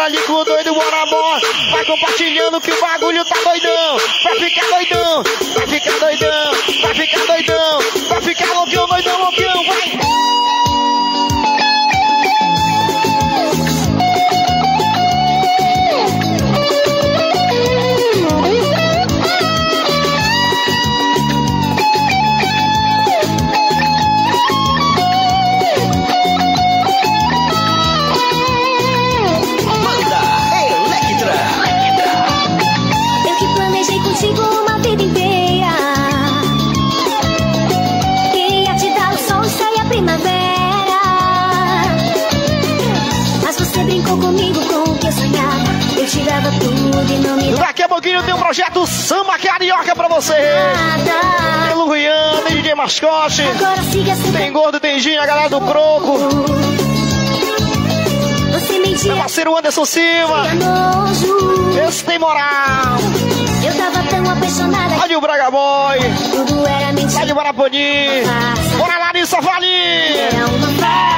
ali com o doido, bora, bora. Vai compartilhando que o bagulho tá doidão. Vai ficar doidão, vai ficar doidão, vai ficar doidão, Pra você. Tem Luian, tem DJ Mascote. Tem Gordo, tem Ginha, a galera do Croco. Meu parceiro Anderson Silva. Esse tem moral. Eu tava tão apaixonada. Olha o Braga Boy. Tudo era mentira. Olha o Baraponi. Bora Larissa Vale. Era uma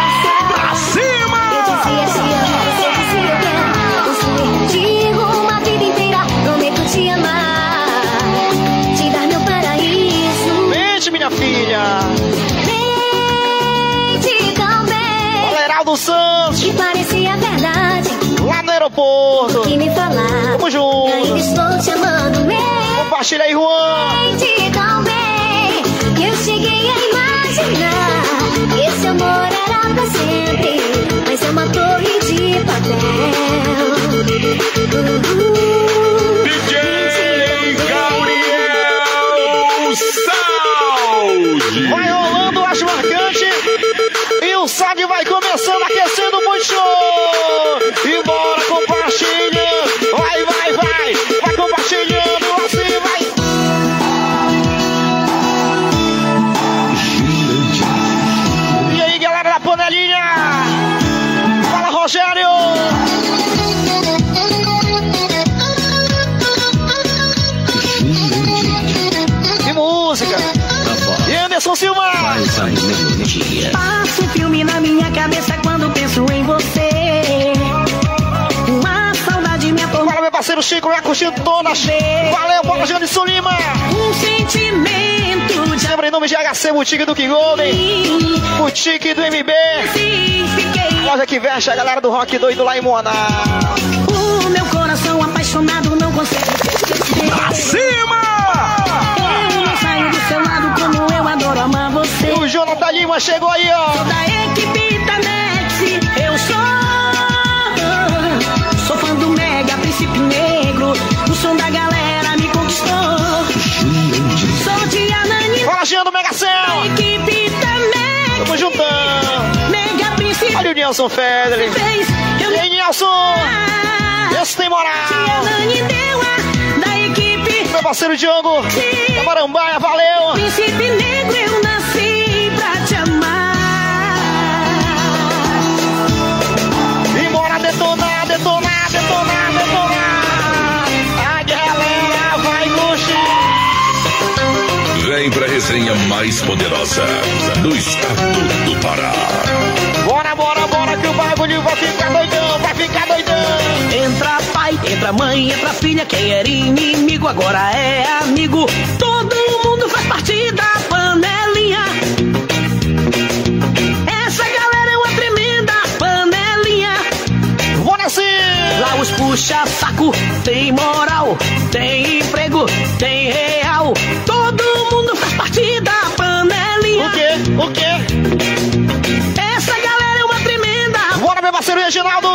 Aeroporto. Que me falar. Tamo Ainda junto. estou te amando mesmo. Compartilha aí, Juan. Sente tão bem eu cheguei a imaginar que esse amor era pra sempre, mas é uma torre de papel. Uh, DJ Gabriel Saúde. Vai rolando as marcantes. E Silva. Passa um filme na minha cabeça quando penso em você. Uma saudade me atormenta. Fala, meu parceiro Chico, vai curtindo todas. Valeu, Paulo Janison Lima. Um sentimento de Sempre em nome de HC Boutique do King Golden. Boutique do MB. assim fiquei. Loja que veste a galera do rock doido lá em Mona. O meu coração apaixonado não consegue esquecer. Jonathan Lima chegou aí, ó. Da equipe da Nex, eu sou. Sou fã do Mega Príncipe Negro. O som da galera me conquistou. Sou tia Nani Fala, Jean do Mega Cell. da equipe da Nex. Tamo juntando. Mega Príncipe Olha o Nelson Federer. E aí, Nelson? Esse tem Tia moral. Nani deu a da equipe. Meu parceiro Diogo. Da Marambaia, valeu. Príncipe Negro, eu Vem pra resenha mais poderosa do estado do Pará. Bora, bora, bora, que o bagulho vai ficar doidão, vai ficar doidão. Entra pai, entra mãe, entra filha. Quem era inimigo agora é amigo. Todo mundo faz parte da panelinha. Essa galera é uma tremenda panelinha. Bora sim. Lá os puxa saco, tem moral, tem emprego, O quê? Essa galera é uma tremenda. Bora, meu parceiro Reginaldo.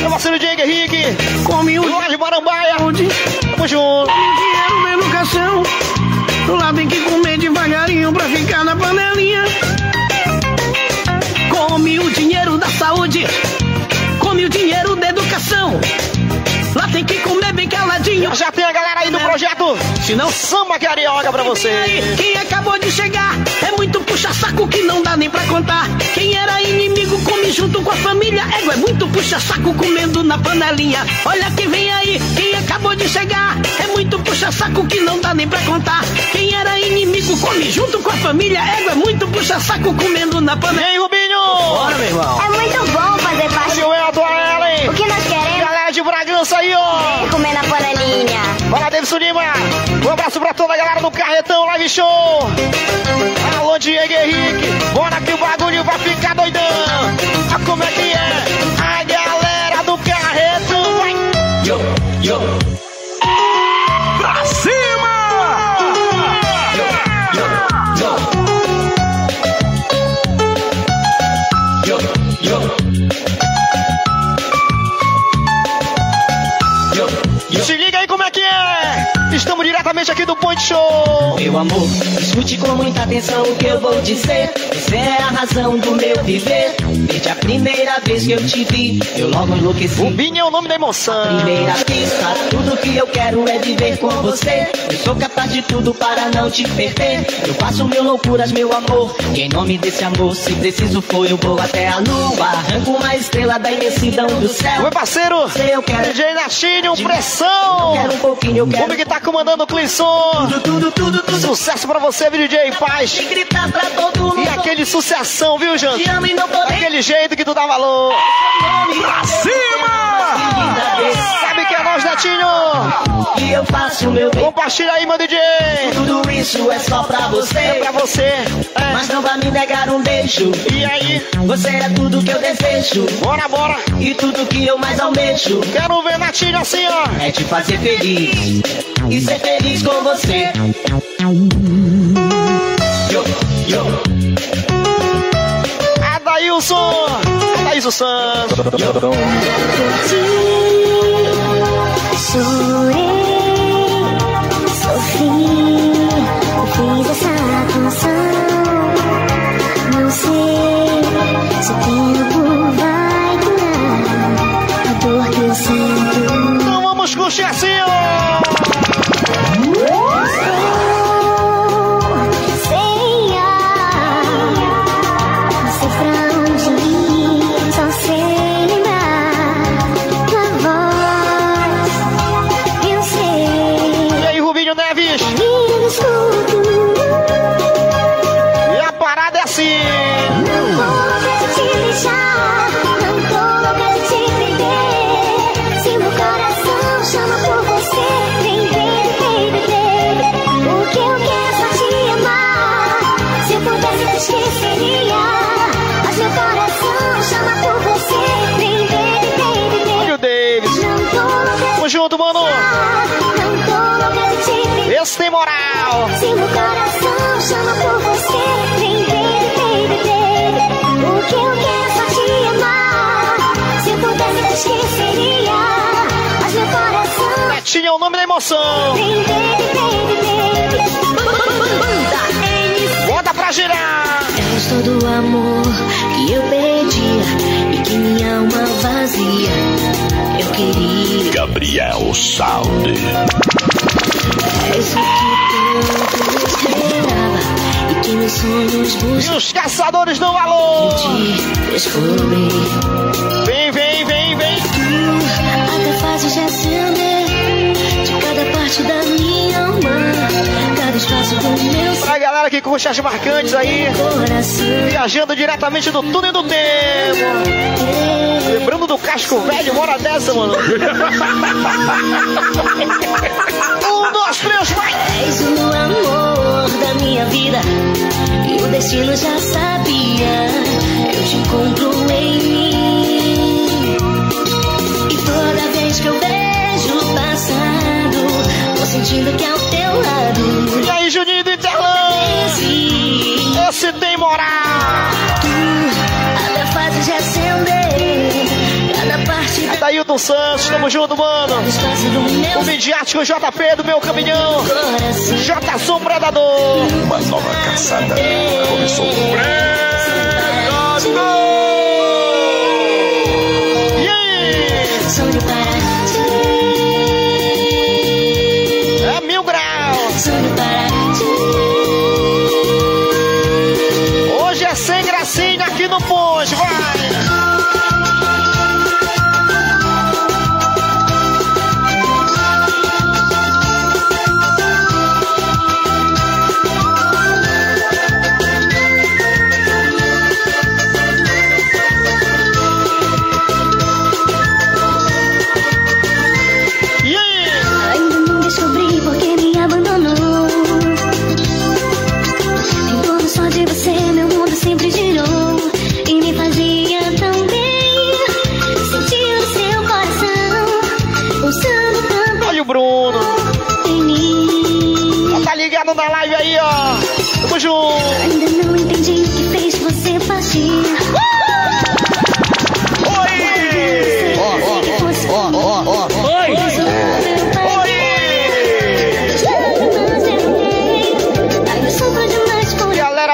Meu parceiro Diego Henrique. Come o Lá de Marambaia. onde Tamo junto. dinheiro na educação. Lá tem que comer devagarinho pra ficar na panelinha. Come o dinheiro da saúde. Come o dinheiro da educação. Lá tem que comer bem caladinho. Já tem a galera aí do projeto. Se não, Samba Carioca pra você. Quem acabou de chegar é muito puxa-saco que não dá nem pra contar. Quem era inimigo come junto com a família. Ego é muito puxa-saco comendo na panelinha. Olha quem vem aí, quem acabou de chegar é muito puxa-saco que não dá nem pra contar. Quem era inimigo come junto com a família. Ego é muito puxa-saco comendo na panelinha. aí, Rubinho? Bora, meu irmão. É muito bom fazer parte. Olha o Elton, a Ellen. O que nós queremos galera de Bragança aí, ó. Vem comer na panelinha. Bora, Davidson Lima. Um abraço pra toda a galera do Carretão Live Show. Alô, Diego Henrique. Bora que o bagulho vai ficar doidão. Olha como é que é. A galera do Carretão vai. Yo, yo. Show. Meu amor, escute com muita atenção o que eu vou dizer. Você é a razão do meu viver. Desde a primeira vez que eu te vi, eu logo enlouqueci. O Binho é o nome da emoção. Primeira vista, tudo que eu quero é viver com você. Eu sou capaz de tudo para não te perder. Eu faço mil loucuras, meu amor. E em nome desse amor, se preciso for, eu vou até a lua. Arranco uma estrela da imensidão do céu. Meu parceiro, eu quero, DJ Nastinho, pressão. quero um pouquinho, eu O quero homem que tá comandando o Clisson. Tudo, tudo, tudo, tudo. Sucesso pra você, DJ Paz. E gritar pra todo mundo. E aquele sucessão, viu, Janta? Te amo e não poder. Aquele jeito que tu dá valor. Pra Sabe que é nós, Netinho? E eu faço o meu bem. Compartilha aí, meu DJ. Tudo isso é só pra É você. pra você. É. Mas não vai me negar um beijo. E aí? Você é tudo que eu desejo. Bora, bora. E tudo que eu mais almejo. Quero ver Netinho assim, ó. É te fazer feliz. E ser feliz com você. Yo, yo, Adailson. Adailson Santos. Chorei, sofri, fiz essa canção. Não sei se o tempo vai curar a dor que eu sinto. Então vamos curtir assim, ó. Thank you. Sound. És o que tanto esperava e E os caçadores dão valor. Vem, vem, vem, vem. Até fazes acender de cada parte da minha alma, cada espaço do meu Pra galera que curte as marcantes aí. Viajando diretamente do túnel do tempo. Do casco velho, mora dessa, mano. um, dois, três, vai. És o amor da minha vida e o destino já sabia. Eu te encontro em mim. E toda vez que eu vejo o passado, vou sentindo que ao teu lado E aí, Juninho do Interlão. Esse tem moral. Dailton Santos, tamo junto, mano. O midiático JP do meu caminhão. coração. J Som Predador. Uma nova caçada começou. E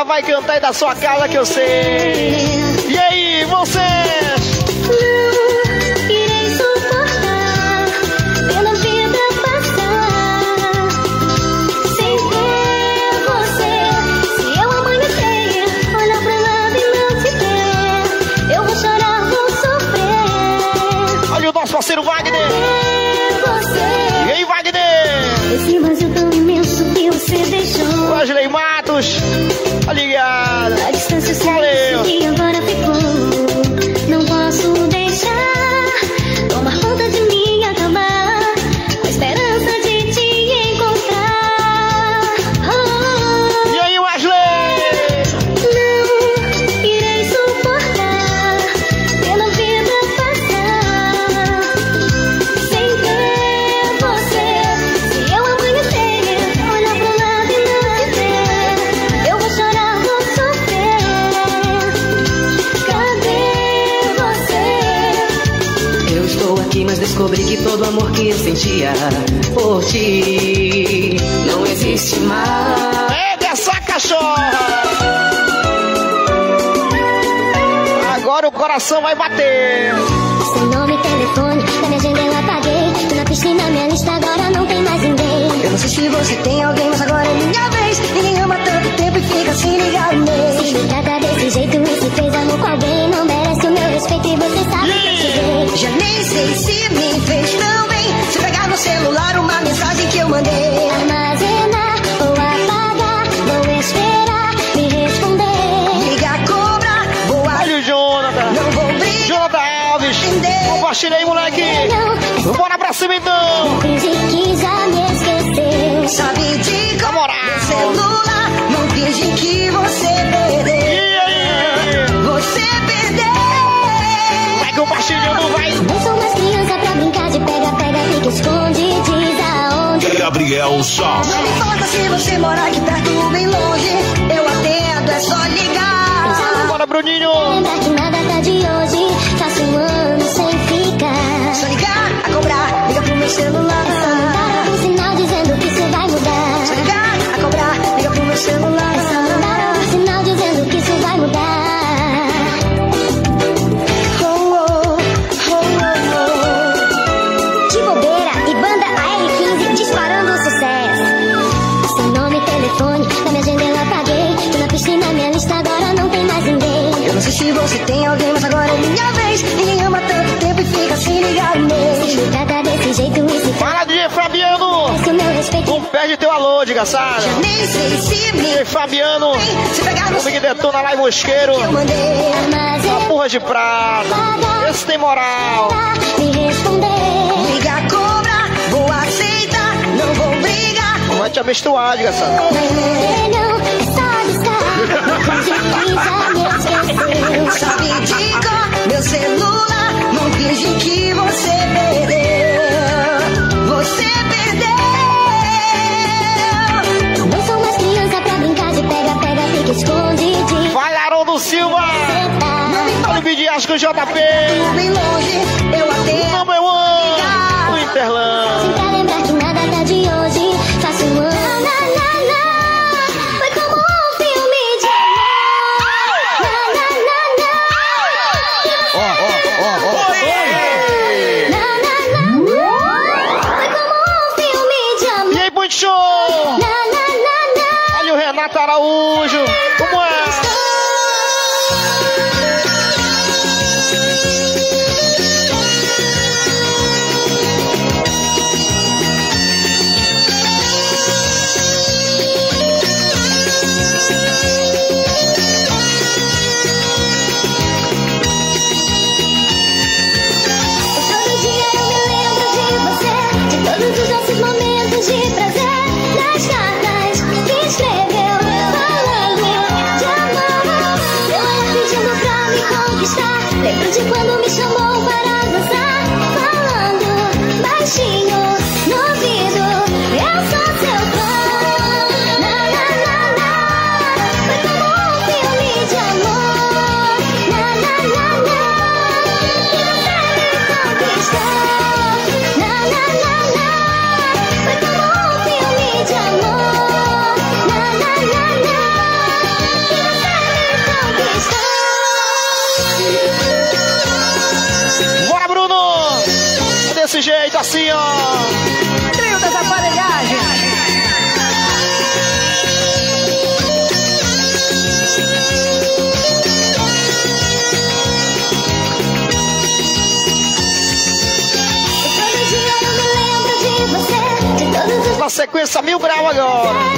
vai cantar aí da sua casa que eu sei. E aí? Não irei suportar pela vida passar sem ver você. Se eu amanhecer, olhar pra e não eu vou chorar, vou sofrer. Olha o nosso parceiro Wagner. Todo amor que eu sentia por ti não existe mais. Pega essa cachorra! Agora o coração vai bater. Seu nome, telefone, da minha agenda eu apaguei. Tô na piscina, minha lista agora não tem mais ninguém. Eu não sei se você tem alguém, mas agora é minha vez. Ninguém ama tanto tempo e fica assim ligado um Se mês. me trata desse jeito e se fez amor com alguém, não merece e você sabe que eu te dei. Já nem sei se me fez tão bem. Se pegar no celular uma mensagem que eu mandei. Armazenar ou apagar, vou esperar me responder. Liga, cobra, boa, Olha o Jonathan. não vou brigar. Jonathan Alves. Compartilha aí, moleque. Não, Bora pra cima então. Aonde. Gabriel Sá. Não importa se você mora aqui perto ou bem longe. Eu atendo, é só ligar. Bora, Bruninho. Lembrar que nada tá de hoje, faço um ano sem ficar. Só ligar, a cobrar, liga pro meu celular. Se me DJ Fabiano. O Big Detona lá em Mosqueiro. Armazenar, Porra de prata. Esse tem moral. me responder. Liga, cobra, vou aceitar, não vou brigar. Vai te abençoar. Não, é só me. Sabe cor, meu celular. Não finge que você perdeu. Você fica, esconde, de Vai, Haroldo Silva. Olha o Bidiasco com JP. Bem longe, eu atendo. Number one. Do Interland. Pra lembrar que nada tá de hoje, faço um ano. Um um. E show. Na, na, na. Olha o Renato Araújo. baixinho. Assim, ó. Trio das aparelhagens. Na sequência, mil grau agora.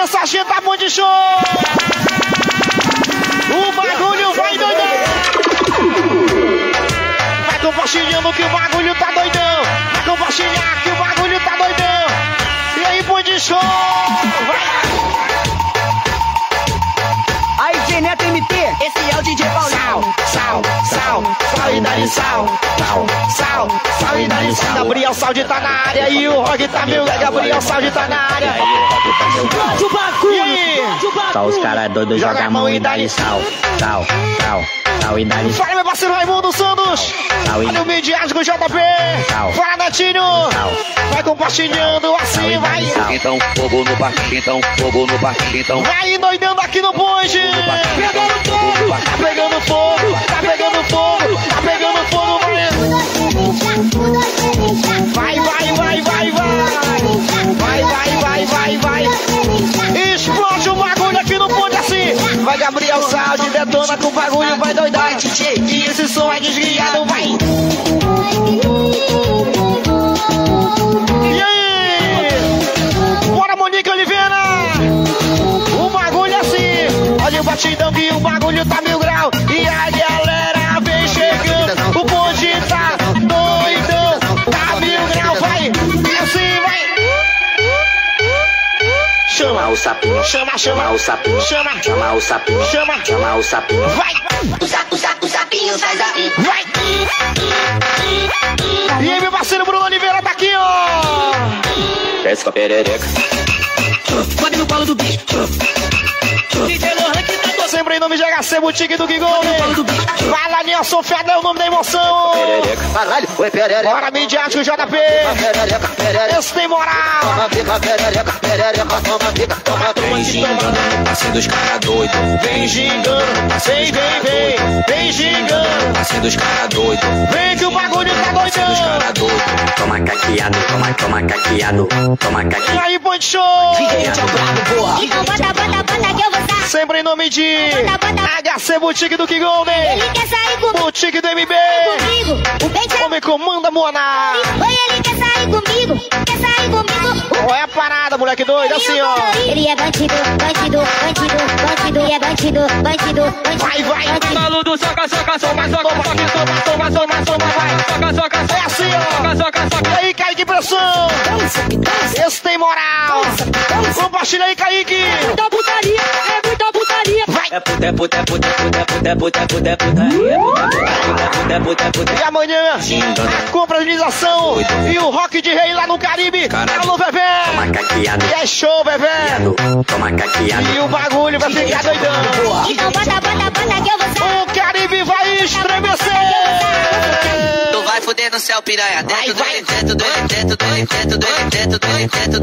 Então bora começar a agitar Pão de Show. O bagulho vai doidão. Vai compartilhando que o bagulho tá doidão. Vai compartilhar que o bagulho tá doidão. E aí, de show. Vai. Aí, DJ Neto MT, é o DJ Paulinho. Sal, sal, sal e dá sal. Sal, sal, sal e dá sal. Gabriel Saldi tá na área e o Rock tá mil. Gabriel Saldi tá na área. E aí? Só os caras doidos jogam a mão e dá-lhe sal, sal, sal, sal e sal. Fala, meu parceiro Raimundo Santos. Sal e Olha o midiático JP. Sal. Fala, Netinho. Sal. Vai compartilhando assim, vai. Sal. Então, fogo no parque, então, fogo no parque, então. Vai aqui no ponte. Pegando fogo. Tá pegando fogo. Tá pegando fogo. Tá pegando fogo, vai. Vai, vai, vai, vai, vai. Vai, vai, vai, vai, vai. Explode o bagulho aqui no ponte assim. Vai, Gabriel Saldi, detona com o bagulho, vai doidar. E esse som é desviado, vai. O batidão que o bagulho tá mil grau. E a galera vem chegando, o bonde tá doidão, tá mil grau, vai, assim vai. Chama, o sapinho, chama, chama, o sapinho, chama, chama o sapinho, chama, chama o sapinho. vai, O sapo, sapo, sapinho sai daí. vai. E aí, meu parceiro Bruno Oliveira tá aqui, ó. Desce com a perereca. Sobe no colo do bicho. DJ Sempre em nome de HC Boutique do né? Vai lá, Nilson Fedel, o nome da emoção. Caralho, perereca. Bora, midiático JP. Perereca, perereca. Esse tem moral. Toma pica, perereca, perereca, toma pica, toma Vem gingando passe dos caras doidos. Vem gingando, vem, vem, vem, vem gingando. Passe dos caras doidos. Vem que o bagulho tá doidão. Toma caqueado, toma, toma caqueado. Toma E caqueado. aí, Ponte Show. Gente, é o brabo, porra. Então bota, bota, bota que eu vou. Sempre em nome de HC Boutique do Gigol, né? Ele quer sair comigo, Boutique do MB. comigo. O bem Homem comanda Moana. Oi, ele quer sair comigo, quer sair comigo. Qual é a parada, moleque doido? Assim, ó. Ele é bandido, bandido, bandido, bandido. Ele é bandido, bandido, bandido. Vai, vai. bandido. Maludo, soca, soca, soca, soca, Toma, toma, toma, toma, toma, vai. soca, soca, É assim, ó. soca, soca, soca. E aí, Kaique Pressão. Esse tem moral. Compartilha aí, Kaique. Muita puta, é puta, é puta, é puta, é puta, é puta, é puta, é putaria. É puta, é puta, é puta, E amanhã, a confraternização e o rock de rei lá no Caribe. Alô, Toma Vevé. caqueado. E é show, Vevé. Toma caqueado. E o bagulho vai ficar doidão. Então bota, bota, bota que eu vou sair. O Caribe vai estremecer. Tu vai fuder no céu, piranha. Dentro do Vai, dentro do dentro do dentro do dentro do dentro do dentro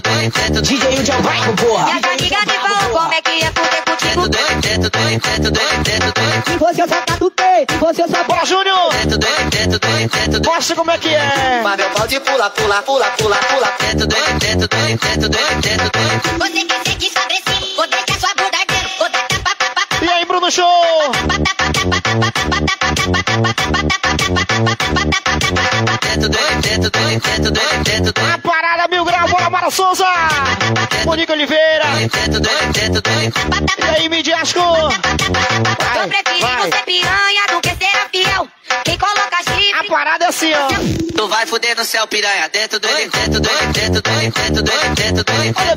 do ele, dentro do ele. DJ é o brabo, porra. Já tá ligado e falou como é que é fuder dentro, dentro, dentro, dentro, dentro, dentro. Você só catuquei, você só. Bora, Júnior! Dentro, dentro, dentro, dentro. Mostra como é que é. Mas meu pau de pula, pula, pula, pula, pula. Dentro, dentro, dentro, dentro, dentro, dentro. Você quer ser desfabrecido, vou deixar sua bunda dentro, vou dar tapa, tapa, tapa. E aí, Bruno Show? Dentro, dentro, dentro, dentro, dentro. A parada mil graus. Dentro, dentro, dentro, dentro. E aí, Midiasco? Eu prefiro vai. ser piranha do que ser fiel. Quem coloca chifre. A parada é assim, ó. Tu vai fuder no céu, piranha. Dentro do ele, dentro do ele, dentro do ele, dentro do ele, dentro do ele. Olha,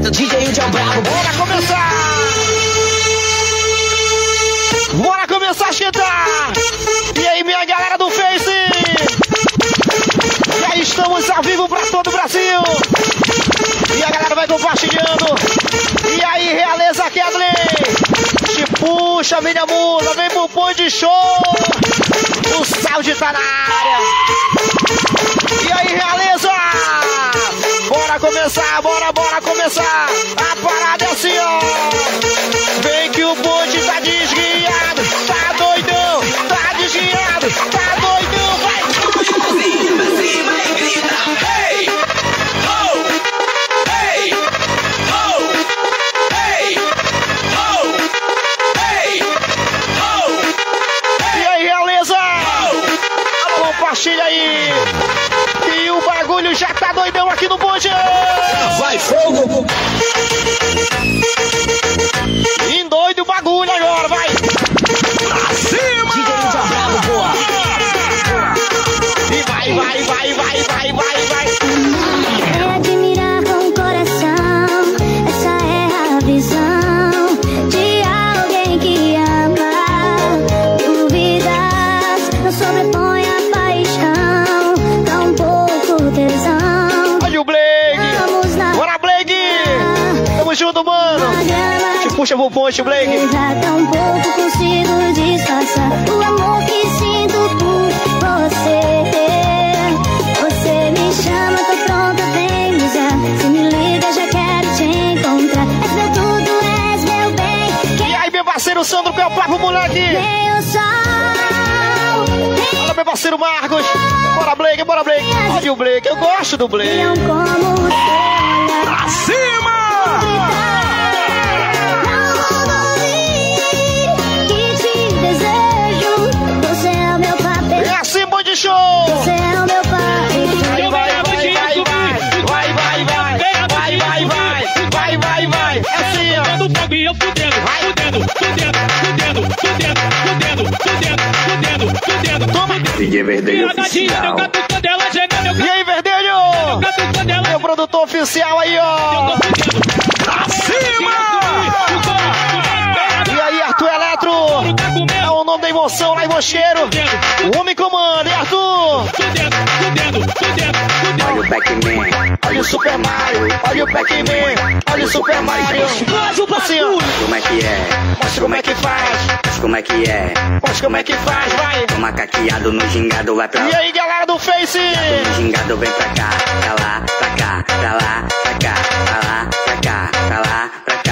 do DJ Índio é um brabo. Bora começar! Bora começar a esquentar! E aí, minha galera do Face! Estamos ao vivo pra todo o Brasil! E a galera vai compartilhando! E aí, Realeza Kedley! Te puxa, minha musa! Vem pro pão de show! O Saúde tá na área! E aí, Realeza! Bora começar, bora, bora começar! A parada é assim, ó! Vem que o bonde tá desguiado, Richard! Ponte, Blake! Já tão pouco consigo disfarçar o amor que sinto por você. Você me chama, tô pronta, vem me usar. Se me liga, já quero te encontrar. És meu tudo, és meu bem. E aí, meu parceiro Sandro, que é o próprio moleque! o sol? Olha, meu parceiro Marcos! Bora, Blake, bora, Blake! Olha o Blake, eu gosto do Blake! não como você olha. Cima! Show! Você é o meu pai. Vai, vai, vai, vai, vai, vai, vai, vai, vai, vai, vai, vai, vai, vai, é assim, ó. Fudendo fogo e eu fudendo, fudendo, fudendo, fudendo, fudendo, fudendo, fudendo, fudendo. Toma! DJ Verdelho Oficial. quando ela chega, eu E aí, Verdelho? ela Meu produtor oficial aí, ó! Pra cima! Emoção lá em Mocheiro. O homem comanda, e Arthur? Olha o Pac-Man. Olha o Super Mario, olha o Pac-Man, olha o Super Mario. Assim, ó. Como é que é? Mostra como é que faz, Mas como é que é? mostra como é que faz, vai. Toma caqueado no gingado, vai pra E lá. aí, galera do Face? No gingado vem pra cá, pra lá, pra cá, pra lá, pra cá, pra lá, pra cá, pra lá, pra cá.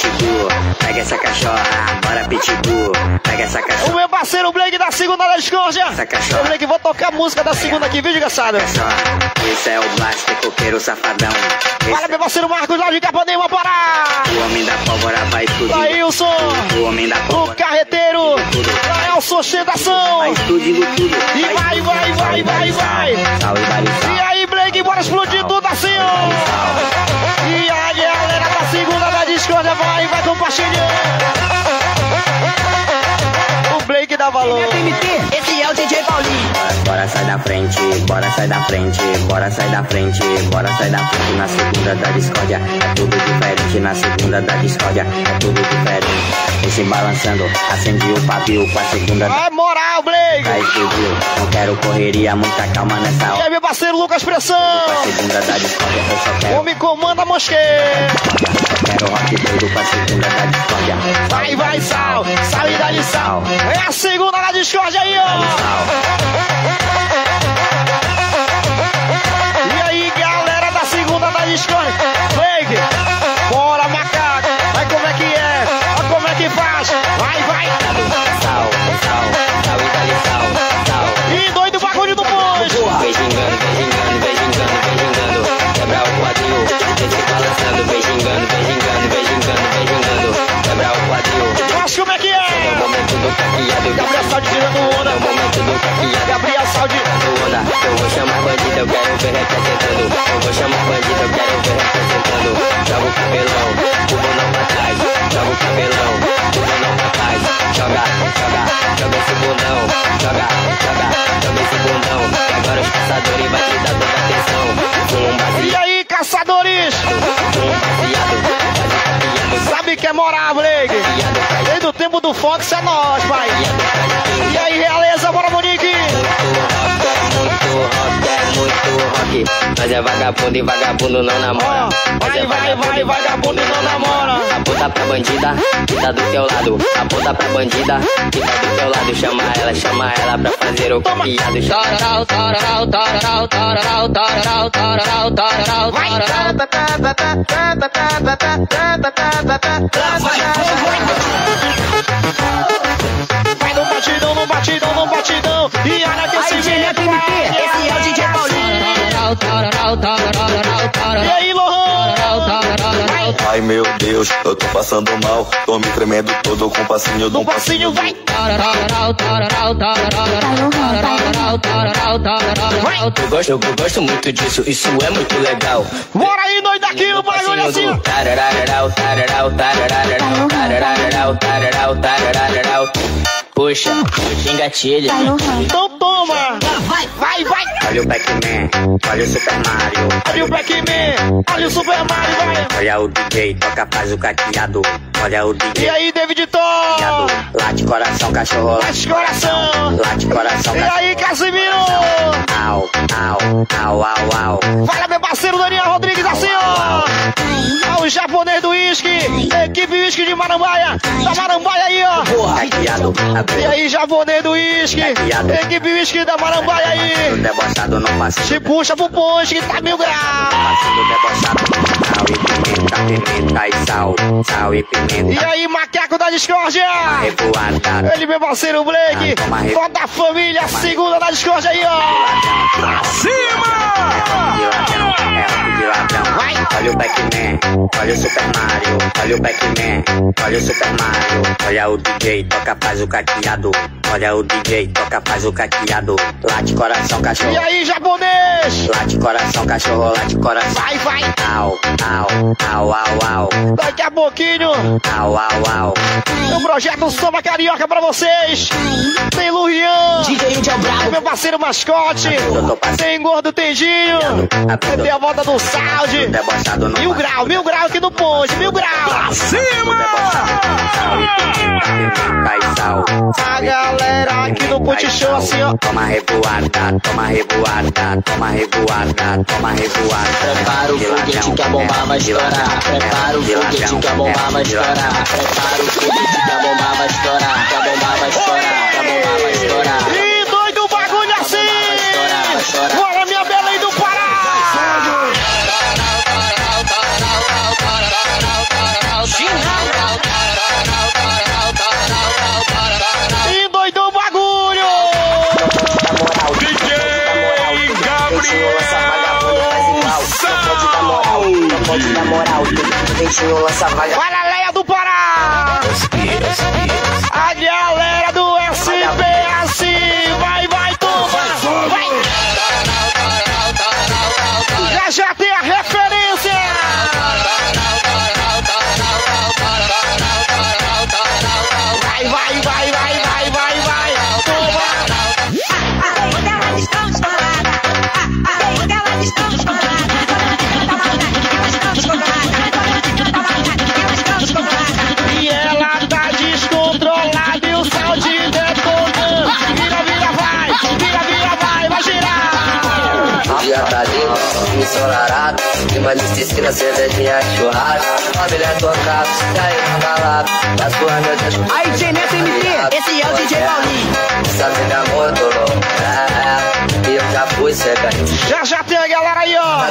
Pitbull, pega essa cachorra. Bora pitbull, pega essa O cachorra. meu parceiro Blake da segunda da discórdia. Essa cachorra. Blake, vou tocar a música da segunda aqui, viu? Cachorra. Esse é o Blaster, coqueiro safadão. Olha, Esse meu parceiro Marcos lá de Capanema, Pará. é o homem da pólvora, vai explodir. Laílson, O homem da o pólvora. carreteiro, Laelson Ostentação. Vai explodindo tudo. E vai, vai, vai, vai, vai. Sal e vale E aí, Blake, bora explodir tudo assim, ó. Segunda da discórdia vai, vai. O Blake dá valor. Esse é o DJ Paulinho. Bora sai da frente, bora sai da frente, bora sai da frente, bora sai da frente na segunda da discórdia. É tudo diferente na segunda da discórdia, é tudo diferente. Vem se balançando, acendi o pavio com a segunda da É moral, Blake. da explodiu. Não quero correria, muita calma nessa E hora. aí, meu parceiro Lucas Pressão. Com a segunda da discórdia, eu só quero. Homem comanda a mosqueira. Quero rock doido com a segunda da discórdia. Vai, vai, sal, sal e dá-lhe sal. É a segunda da discórdia aí, ó. E aí, galera da segunda da discórdia. Blake, bora, macaco. Vai como é que é, vai como é que faz. Vai, vai. Do caqueado. Gabriel Saldi tirando onda. É o momento do copiado. Gabriel Saldi. onda. Eu vou chamar bandido, eu quero ver representando. Eu vou chamar bandido, eu quero ver representando. Joga o cabelão, o bundão pra trás. Joga o cabelão, o bundão pra trás. Joga, joga, joga esse bundão. Joga, joga, joga esse bundão. E agora os caçadores vai te dar toda atenção. Um E aí, caçadores? um baseado, Sabe que é morar, moleque? Desde o tempo do Fox é nós, pai. E aí, realeza, bora, Monique. Mas é vagabundo e vagabundo não namora. Vai, é vai, vai, vagabundo não namora. Aponta pra bandida, que tá do teu lado. Aponta pra bandida, que tá do teu lado. Chama ela, chama ela pra fazer o copiado. Tararau, tararau, tararau, tararau, tararau, tararau, tararau, tararau. Vai no batidão, no batidão, no batidão. E olha que esse Geneto MP, esse é o DJ Paulinho. E aí, Lohan? Ai meu Deus, eu tô passando mal. Tô me tremendo todo com o passinho do No passinho, vai. Tararau, tararau, tararau, tararau, tararau, tararau. Eu gosto, eu gosto muito disso, isso é muito legal. Bora aí, doido aqui, o bagulho assim. ó. Tararau, tararau, tararau, tararau, tararau, tararau. Puxa, puxa, engatilha. Então toma. Vai, vai, vai. Olha o Pac-Man, olha o Super Mario. Olha o Pac-Man, olha o Super Mario, vai. Olha o DJ, toca, faz o caqueado. Olha o E DJ, aí, David Tom? caqueado. Late coração, cachorro. Late coração. Late coração, E cachorro. aí, Casimiro? Au, au, au, au, au. Fala, meu parceiro Daniel Rodrigues, assim, japonês do uísque. Equipe uísque de Marambaia. Da Marambaia aí, ó. E aí, japonês do uísque. Equipe uísque da Marambaia aí. debochado não passa. Se puxa pro ponte que tá mil graus. Sal e pimenta, pimenta e sal. Sal e E pimenta. aí, macaco da discórdia. Revoada. Ele, meu parceiro Blake. Toda a família, segunda da discórdia aí, ó. Pra cima! É de ladrão. Olha o Pac-Man, olha o Super Mario. Olha o Pac-Man, olha o Super Mario. Olha o DJ, toca, faz o caqueado. Olha o DJ, toca, faz o caqueado. Late coração, cachorro. E aí, japonês? Late coração, cachorro, late coração. Vai, vai. Au, au, au, au, au. Daqui a pouquinho, Au, au, au. o projeto Samba Carioca pra vocês. Tem Lurian. DJ é o. Meu parceiro mascote. Tem gordo Tendinho. Tem a volta do Saldi. Debochado não Mil grau, mil grau aqui no ponte, mil grau. Cai sal. A galera aqui no Ponte Show assim, ó. Toma revoada, toma revoada, toma revoada, toma revoada. Prepara o foguete que a bomba vai estourar. Prepara o foguete que a bomba vai estourar. Prepara o foguete que a bomba vai estourar. Que a bomba vai estourar. Que a bomba vai estourar. E doido bagulho assim. Bora, minha Belém Dar moral, deixinho lança vaga. Olha ensolarado Clima de piscina, cervejinha, churrasco Família tocada, aí na balada. Ruas, meu Deus Aí, DJ Neto MP, esse é o DJ Paulinho. Essa vida muito louca é, eu já fui cega Já já tem a galera aí, ó.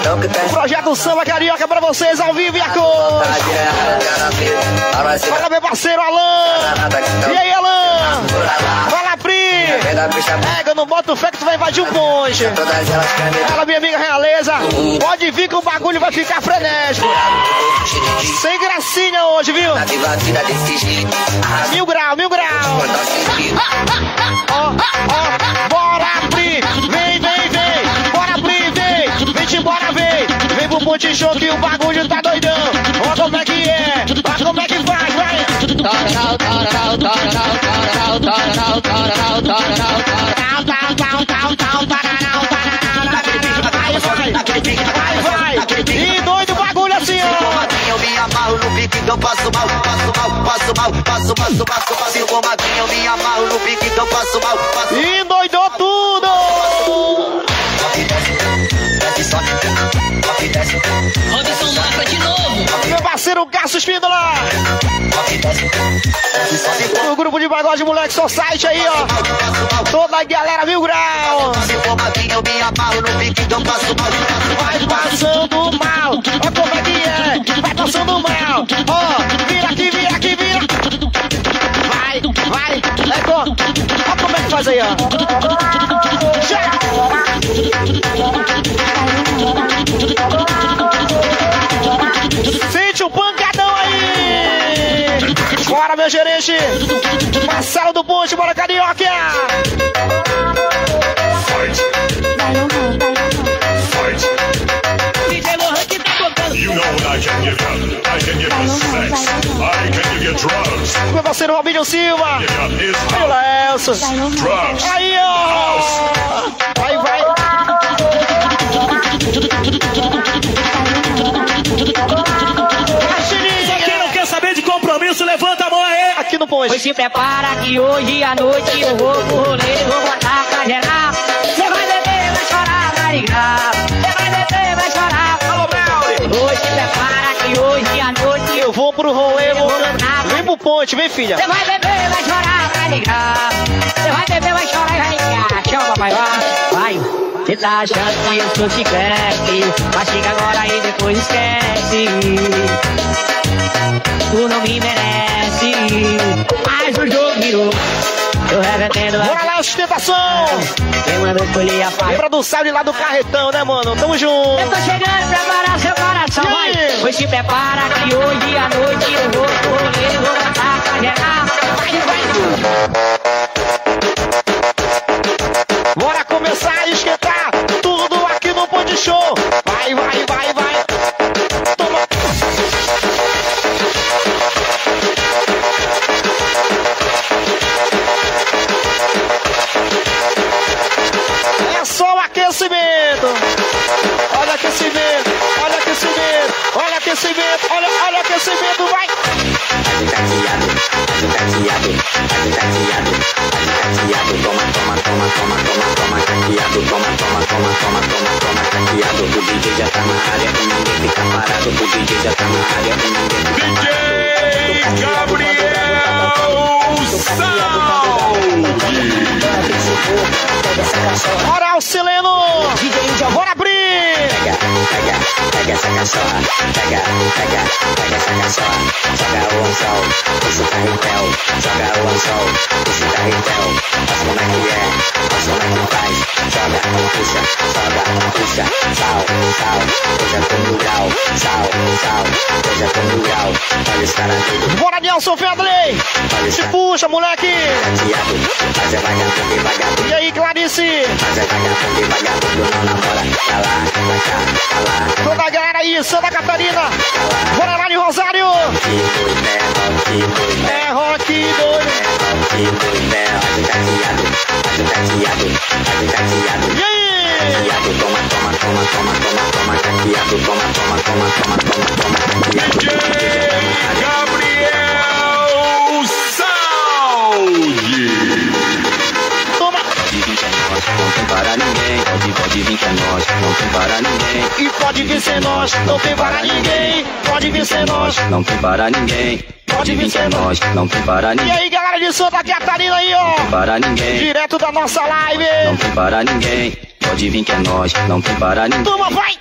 O projeto Samba Carioca pra vocês ao vivo e a cor. Fala, meu parceiro Alan. E aí, Alan? Pri. Pega Então bota o fé que tu vai invadir um ponte. Ela, minha amiga Realeza, pode vir que o bagulho vai ficar frenético. Sem gracinha hoje, viu? Mil grau, mil grau. Ó, ó, bora abrir. Vem, vem, vem. Bora abrir, vem. Vem embora, vem. Vem pro ponte show que o bagulho tá doidão. Ó como é que é. Ó como é que faz, vai. Então passo mal, passo mal, passo mal, passo, passo, passo, passo. Se for matinho, eu me amarro no pique, então passo mal, passo E doidou tudo. Robson Mafra de novo. Meu parceiro Cássio Espíndola. O grupo de pagode moleque Society aí, ó. Toda a galera mil grau. Se for eu me amarro no pique, então passo mal. Ó, vira aqui, vira aqui, vira. Vai, vai. É bom. Ó como é que faz aí, ó. Sente o pancadão aí. Bora, meu gerente. Marcelo do Ponte, bora, Carioca. Meu parceiro Robinho Silva. Aí o Léo. Aí, ó. Vai, vai. Quem não quer saber de compromisso, levanta a mão aí. Aqui no Ponte. Pois se prepara que hoje à noite eu vou pro rolê, vou botar pra geral. Você vai beber, vai chorar, vai ligar. Você vai beber, vai chorar. Alô, Brauli. Hoje se prepara que hoje à noite Eu vou pro rolê, vou... Vem pro Ponte, vem, filha. Você vai beber, vai chorar, vai ligar. Você vai beber, vai chorar vai ligar. Chama, vai. Vai. Você tá achando que eu sou chiclete Mas chega agora e depois esquece Tu não me merece Mas o jogo virou Bora lá, ostentação. Quem mandou escolher a paz Lembra do salve lá do carretão, né, mano? Tamo junto. Eu tô chegando, prepara seu coração, vai. Pois se prepara que hoje à noite eu vou correr, vou matar geral. Vai, vai. Bora começar a esquentar tudo aqui no Ponte Show. Vai, vai, vai, aquecimento, olha, olha o aquecimento, vai. Agicateado, agicateado, agicateado, agicateado, toma, toma, toma, toma, toma, toma, caqueado, toma, toma, toma, toma, toma, toma, caqueado, o DJ já tá na área e ninguém fica parado, o DJ já tá na área e ninguém fica parado. DJ Gabriel. Bora, Alcileno. Bora abrir. Pega, essa cachorra, pega, pega, pega essa cachorra, joga o anzol, puxa o carretel, joga o anzol, puxa o carretel, faz como é que é, faz como é que faz, joga, puxa, joga, puxa, sal, sal, é todo grau, sal, sal, é todo grau, olha os caras tudo Bora, Nelson Fedley. Se puxa, moleque. e aí, Clarice? Mas é vagabundo e vagabundo, não namora, pra lá, pra cá, lá, Toda a galera aí, Santa Catarina. Lá de Rosário. é, É rock doido. é. E aí? Caqueado, toma, toma, toma, toma, toma, toma, caqueado, toma, toma, toma, toma, toma, toma, caqueado. DJ Gabriel Saúde. Não tem para ninguém. Pode, pode vir que é nós, não tem para ninguém. E pode vir ser nós, não tem para ninguém. Pode vir ser nós. Não tem para ninguém. Pode vir que é nós, não tem para E ninguém. aí, galera de Santa Catarina aí, ó. Para ninguém, Direto da nossa live. não tem para ninguém. Pode vir que é nós, não tem para ninguém. Toma, vai.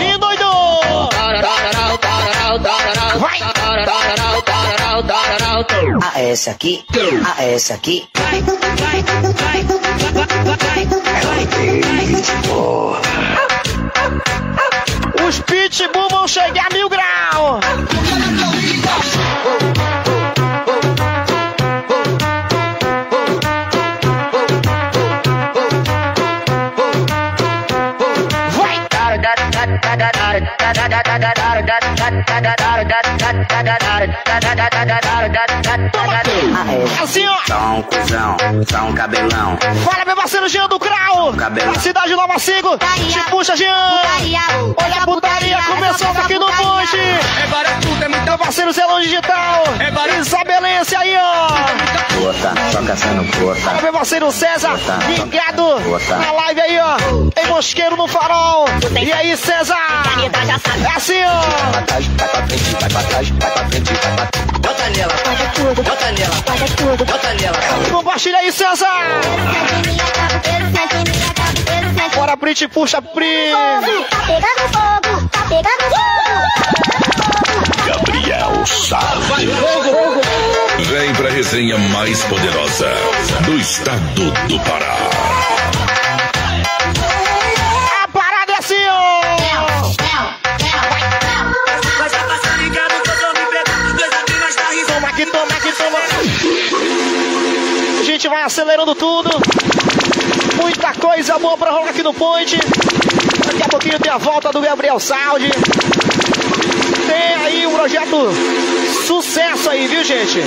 E doido. Vai. Ah, essa aqui, ah, essa aqui. Os pitbull vão chegar a mil grau. Assim, ó. Só um cuzão, só um cabelão. Fala, meu parceiro Jean do Crau. Cabelo. Da cidade Nova Cinco. Te puxa, Jean. Olha a putaria começando aqui no Punch. É barato, é muita Meu parceiro Zelão Digital. Isabelense aí, ó. Puta, só caçando puta. Fala, meu parceiro César. Ligado Puta. na live aí, ó. Tem mosqueiro no farol. E aí, César? É assim, ó. Vai pra trás, vai pra frente, trás, vai pra frente, vai pra trás. Bota nela, bota nela, bota nela. Compartilha aí, César. Bora, Print, puxa, Print. Tá pegando fogo, tá pegando fogo. Gabriel Salve. Vem pra resenha mais poderosa do estado do Pará. Acelerando tudo. Muita coisa boa pra rolar aqui no Point. Daqui a pouquinho tem a volta do Gabriel Saldi. Tem aí um projeto sucesso aí, viu, gente?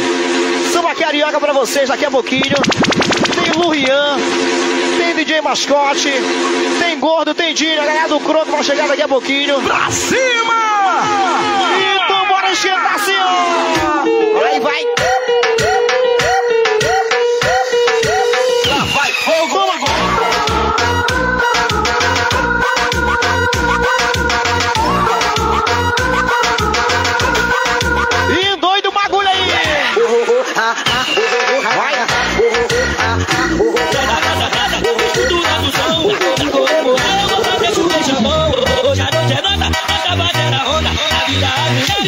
Samba carioca pra vocês daqui a pouquinho. Tem Lurian, tem DJ Mascote, tem Gordo, tem Dinho, a galera do Croco vai chegar daqui a pouquinho. Pra cima! Então bora assim, ó! Aí vai!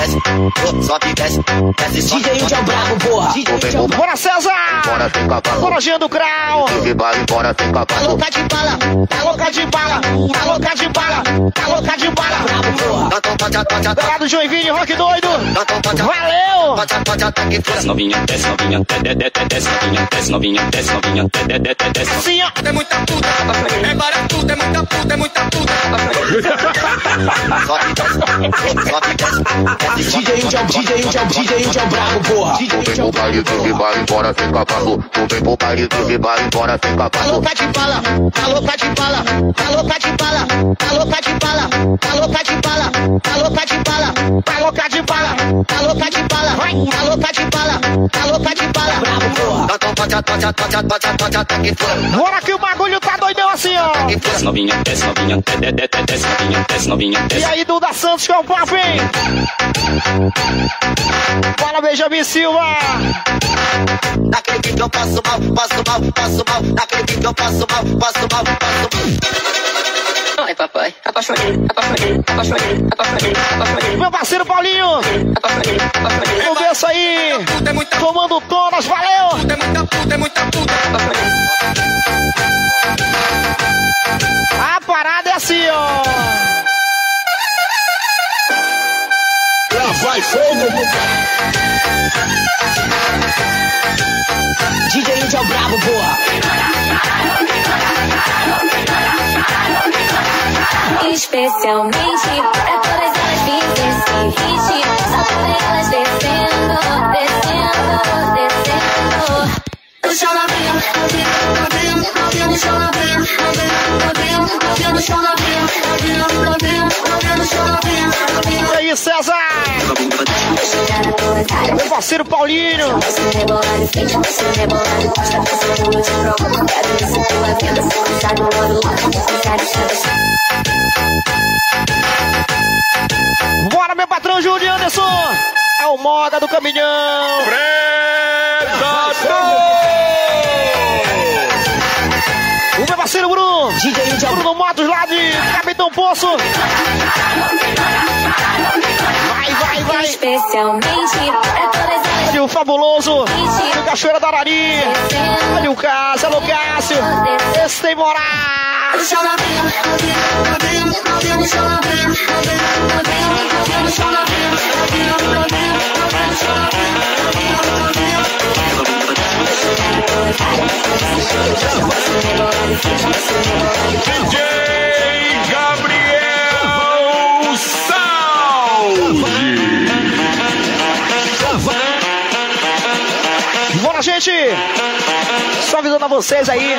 desce, sobe e desce, desce, sobe, DJ Índio é o brabo, porra. Bora, César! Bora, tem cavalo. Bora, Jean do Grau! Que vai embora, tem Tá cavalo. louca de bala, tá louca de bala, tá louca de bala, tá louca de bala. Então pode, pode, pode, Galera do Joinville, rock doido! pode, Valeu! pode, pode, ataque fora. novinha, desce novinha, desce, desce, desce novinha, desce novinha, desce novinha, desce, desce, desce. Assim, ó. É muita puta. É barato, é muita puta, é muita puta. Sobe e desce, sobe e desce, desce, sobe, DJ Índio, DJ Índio, DJ Índio é o brabo, porra. Tu vem pro baile que vai embora sem cavalo. Tu vem pro baile que vai embora sem Tá cavalo. louca de bala, tá louca de bala, tá louca de bala, tá louca de bala, tá louca de bala, tá louca de bala, tá louca de bala, tá louca de bala, tá louca de bala, tá louca de bala. Então ataque fora. Bora que o bagulho tá doidão assim, ó. Desce novinha, desce novinha, desce, desce, desce novinha, desce novinha, E aí, Duda Santos, que é o papo, hein? Fala, Benjamin Silva! Naquele que eu passo mal, passo mal, passo mal. Naquele que eu passo mal, passo mal, passo mal. Ai, papai, apaixonei, apaixonei, apaixonei, apaixonei, apaixonei, Meu parceiro Paulinho! apaixonei, apaixonei, Vamos ver isso aí! Tomando tonas, valeu! É muita puta, é muita puta. A parada é assim, ó! Vai fogo. DJ Índio é o brabo, porra. Especialmente pra todas elas virgens esse hit Só por elas descendo, descendo, e aí, César! Meu parceiro Paulinho! Bora, meu patrão Júlio Anderson! É o moda do Caminhão! Predador! Bruno. DJ Bruno Motos lá de Capitão Poço. Vai, vai, vai. Especialmente pra todas as E o fabuloso. E o Cachoeira da Arari. Olha o Cássio, alô Cássio. Esse tem moral. DJ Gabriel Salve. Gente! Só avisando a vocês aí,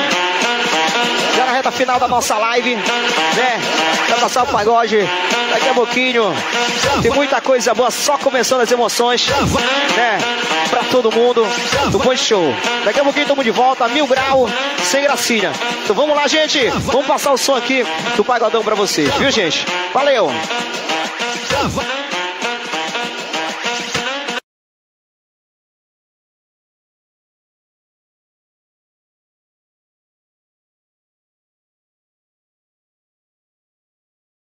já na reta final da nossa live, né? Vai passar o pagode daqui a pouquinho. Tem muita coisa boa, só começando as emoções, né? Pra todo mundo do Boi Show. Daqui a pouquinho estamos de volta, mil grau, sem gracinha. Então vamos lá, gente. Vamos passar o som aqui do pagodão pra vocês, viu, gente? Valeu!